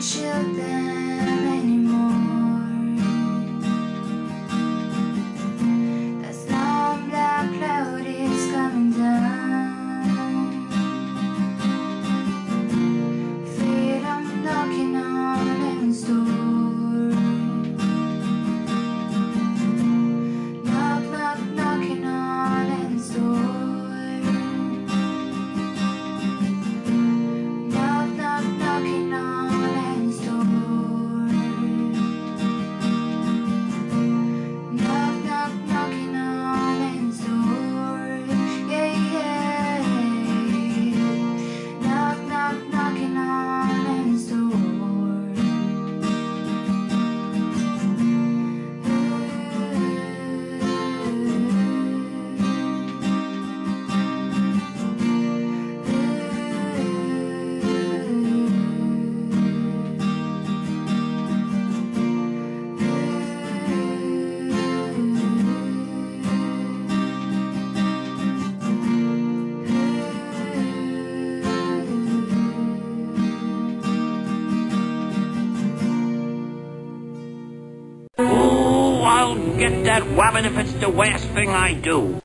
You. Get that woman if it's the last thing I do.